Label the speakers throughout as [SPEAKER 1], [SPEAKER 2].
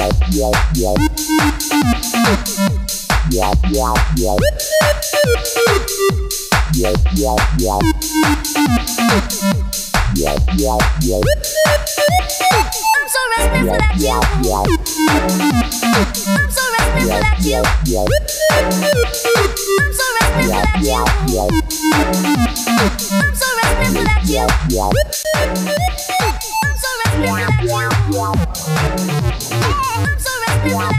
[SPEAKER 1] I'm so restless without you.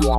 [SPEAKER 1] Yeah.